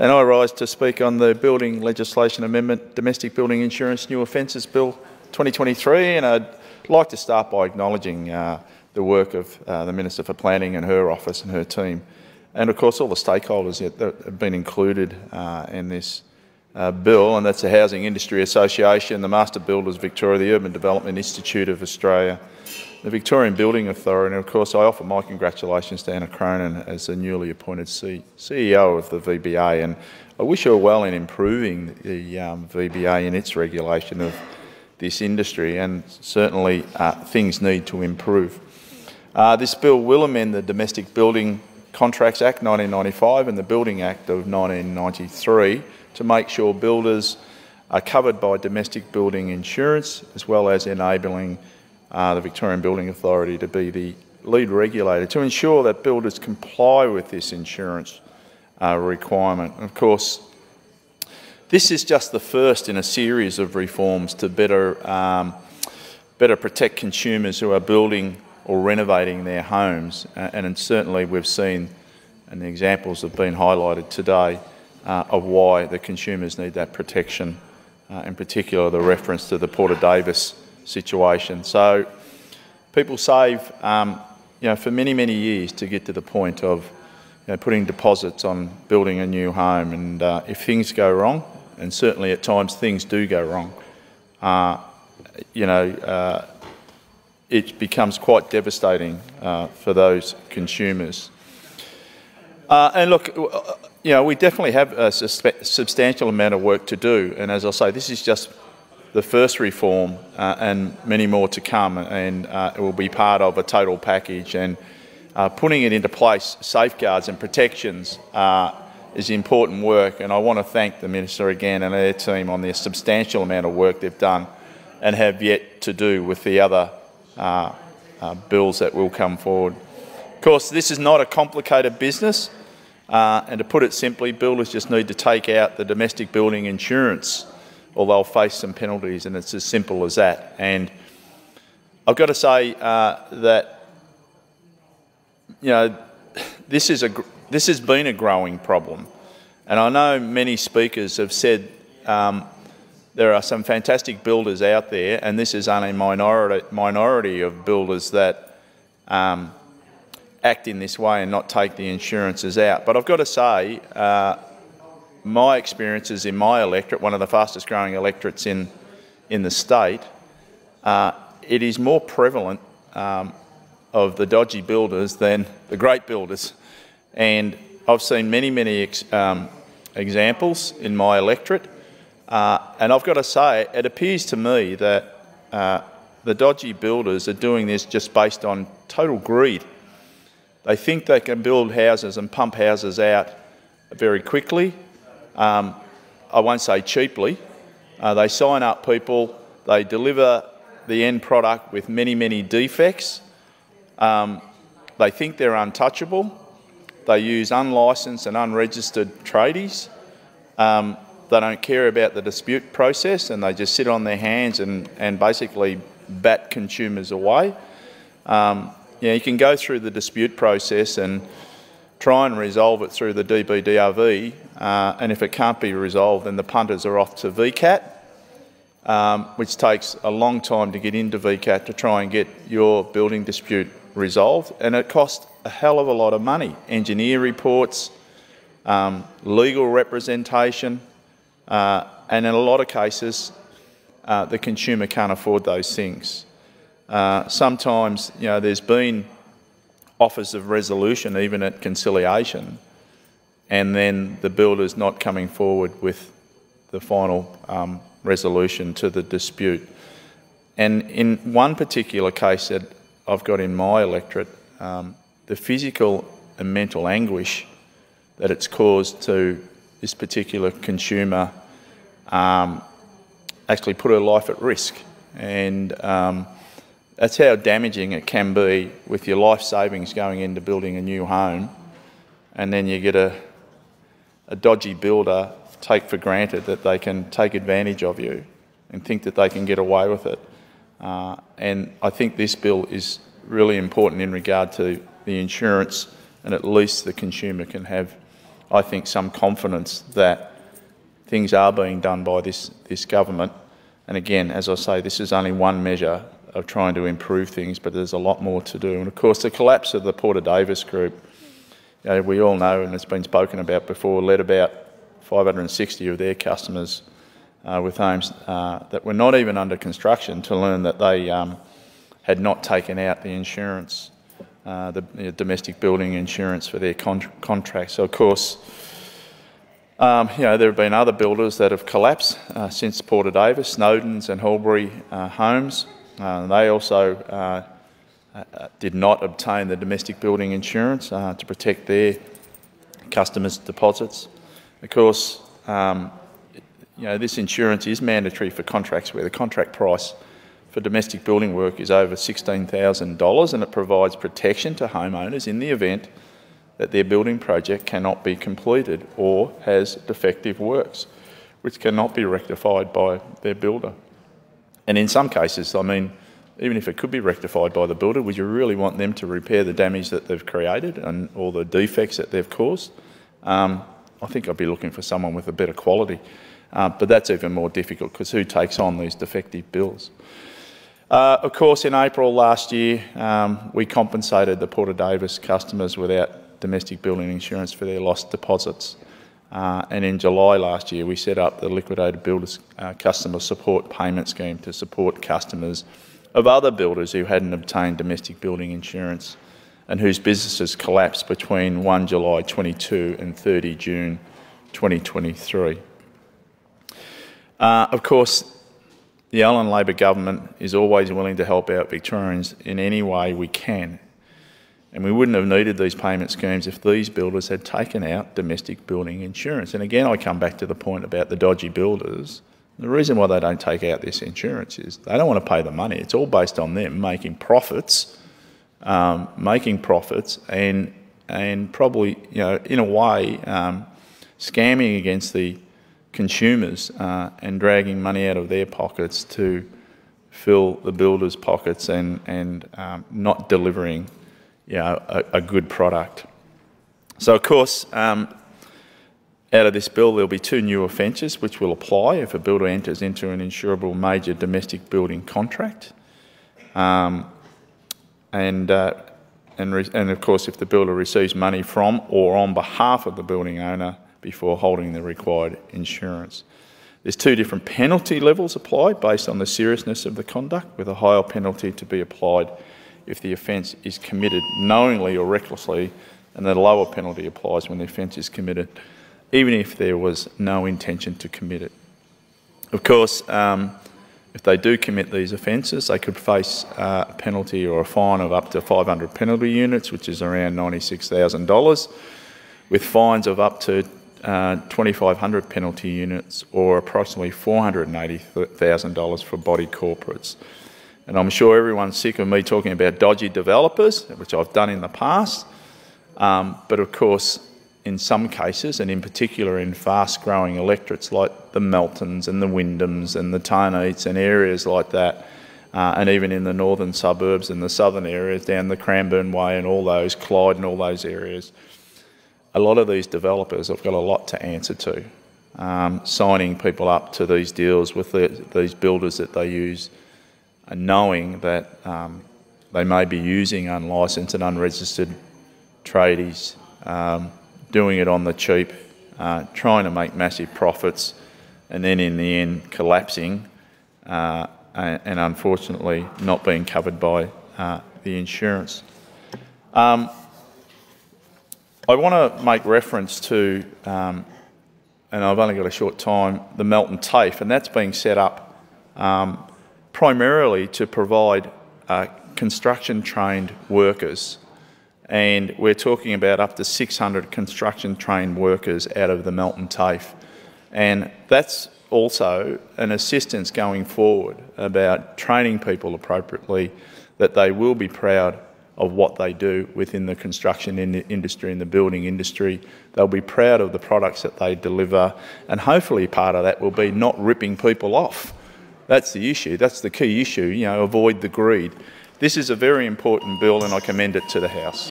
and I rise to speak on the Building Legislation Amendment Domestic Building Insurance New Offences Bill 2023 and I'd like to start by acknowledging uh, the work of uh, the Minister for Planning and her office and her team. And of course all the stakeholders that have been included uh, in this uh, bill and that's the Housing Industry Association, the Master Builders Victoria, the Urban Development Institute of Australia, the Victorian Building Authority, and of course I offer my congratulations to Anna Cronin as the newly appointed C CEO of the VBA, and I wish her well in improving the um, VBA in its regulation of this industry, and certainly uh, things need to improve. Uh, this bill will amend the Domestic Building Contracts Act 1995 and the Building Act of 1993 to make sure builders are covered by domestic building insurance as well as enabling uh, the Victorian Building Authority to be the lead regulator to ensure that builders comply with this insurance uh, requirement. Of course, this is just the first in a series of reforms to better, um, better protect consumers who are building or renovating their homes. Uh, and certainly we've seen, and the examples have been highlighted today, uh, of why the consumers need that protection, uh, in particular the reference to the Porter Davis situation. So people save, um, you know, for many, many years to get to the point of you know, putting deposits on building a new home. And uh, if things go wrong, and certainly at times things do go wrong, uh, you know, uh, it becomes quite devastating uh, for those consumers. And look, know, we definitely have a substantial amount of work to do. And as I say, this is just the first reform uh, and many more to come and uh, it will be part of a total package and uh, putting it into place, safeguards and protections uh, is important work and I want to thank the Minister again and their team on the substantial amount of work they've done and have yet to do with the other uh, uh, bills that will come forward. Of course, this is not a complicated business and to put it simply, builders just need to take out the domestic building insurance or they'll face some penalties, and it's as simple as that. And I've got to say uh, that you know this is a this has been a growing problem, and I know many speakers have said um, there are some fantastic builders out there, and this is only a minority minority of builders that. Um, act in this way and not take the insurances out. But I've got to say, uh, my experiences in my electorate, one of the fastest growing electorates in, in the state, uh, it is more prevalent um, of the dodgy builders than the great builders. And I've seen many, many ex um, examples in my electorate. Uh, and I've got to say, it appears to me that uh, the dodgy builders are doing this just based on total greed. They think they can build houses and pump houses out very quickly um, I won't say cheaply. Uh, they sign up people, they deliver the end product with many, many defects. Um, they think they're untouchable. They use unlicensed and unregistered tradies. Um, they don't care about the dispute process and they just sit on their hands and, and basically bat consumers away. Um, you, you can go through the dispute process and try and resolve it through the DBDRV, uh, and if it can't be resolved, then the punters are off to VCAT, um, which takes a long time to get into VCAT to try and get your building dispute resolved, and it costs a hell of a lot of money. Engineer reports, um, legal representation, uh, and in a lot of cases, uh, the consumer can't afford those things. Uh, sometimes, you know, there's been offers of resolution, even at conciliation, and then the builder's not coming forward with the final um, resolution to the dispute. And in one particular case that I've got in my electorate, um, the physical and mental anguish that it's caused to this particular consumer um, actually put her life at risk. And um, that's how damaging it can be with your life savings going into building a new home, and then you get a, a dodgy builder take for granted that they can take advantage of you and think that they can get away with it. Uh, and I think this bill is really important in regard to the insurance, and at least the consumer can have I think, some confidence that things are being done by this, this government. And again, as I say, this is only one measure of trying to improve things, but there's a lot more to do. And of course, the collapse of the Porter Davis Group, you know, we all know, and it's been spoken about before, led about 560 of their customers uh, with homes uh, that were not even under construction to learn that they um, had not taken out the insurance, uh, the you know, domestic building insurance for their con contracts. So, of course, um, you know, there have been other builders that have collapsed uh, since Porter Davis, Snowdon's and Horbury uh, Homes. Uh, they also uh, uh, did not obtain the domestic building insurance uh, to protect their customers' deposits. Of course, um, you know, this insurance is mandatory for contracts where the contract price for domestic building work is over $16,000 and it provides protection to homeowners in the event that their building project cannot be completed or has defective works, which cannot be rectified by their builder. And in some cases, I mean, even if it could be rectified by the builder, would you really want them to repair the damage that they've created and all the defects that they've caused? Um, I think I'd be looking for someone with a better quality. Uh, but that's even more difficult because who takes on these defective bills? Uh, of course, in April last year, um, we compensated the Porter Davis customers without domestic building insurance for their lost deposits. Uh, and in July last year, we set up the Liquidated Builders uh, Customer Support Payment Scheme to support customers of other builders who hadn't obtained domestic building insurance and whose businesses collapsed between 1 July 22 and 30 June 2023. Uh, of course, the Allan Labor government is always willing to help out Victorians in any way we can and we wouldn't have needed these payment schemes if these builders had taken out domestic building insurance. And again, I come back to the point about the dodgy builders. The reason why they don't take out this insurance is they don't want to pay the money. It's all based on them making profits, um, making profits, and and probably you know in a way um, scamming against the consumers uh, and dragging money out of their pockets to fill the builders' pockets and and um, not delivering you know, a, a good product. So, of course, um, out of this bill, there'll be two new offences which will apply if a builder enters into an insurable major domestic building contract. Um, and, uh, and, and, of course, if the builder receives money from or on behalf of the building owner before holding the required insurance. There's two different penalty levels applied based on the seriousness of the conduct, with a higher penalty to be applied if the offence is committed knowingly or recklessly, and the lower penalty applies when the offence is committed, even if there was no intention to commit it. Of course, um, if they do commit these offences, they could face uh, a penalty or a fine of up to 500 penalty units, which is around $96,000, with fines of up to uh, 2,500 penalty units or approximately $480,000 for body corporates. And I'm sure everyone's sick of me talking about dodgy developers, which I've done in the past. Um, but of course, in some cases, and in particular in fast growing electorates like the Meltons and the Wyndhams and the Tarneits and areas like that, uh, and even in the northern suburbs and the southern areas down the Cranbourne Way and all those, Clyde and all those areas, a lot of these developers have got a lot to answer to. Um, signing people up to these deals with the, these builders that they use knowing that um, they may be using unlicensed and unregistered tradies, um, doing it on the cheap, uh, trying to make massive profits, and then in the end collapsing uh, and, and, unfortunately not being covered by uh, the insurance. Um, I want to make reference to, um, and I've only got a short time, the Melton TAFE, and that's being set up um, primarily to provide uh, construction trained workers. And we're talking about up to 600 construction trained workers out of the Melton TAFE. And that's also an assistance going forward about training people appropriately that they will be proud of what they do within the construction in the industry and the building industry. They'll be proud of the products that they deliver, and hopefully, part of that will be not ripping people off. That's the issue. That's the key issue. You know, avoid the greed. This is a very important bill, and I commend it to the House.